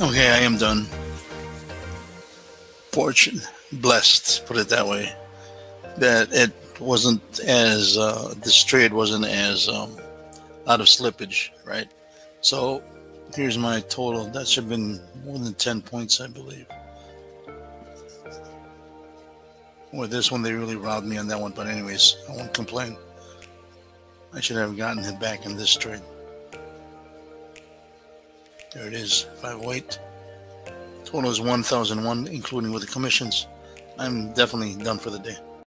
Okay, I am done. Fortune, blessed, put it that way. That it wasn't as uh, this trade wasn't as um, out of slippage, right? So here's my total. That should have been more than 10 points, I believe. With this one, they really robbed me on that one. But anyways, I won't complain. I should have gotten it back in this trade. There it is, 508. Total is 1,001, including with the commissions. I'm definitely done for the day.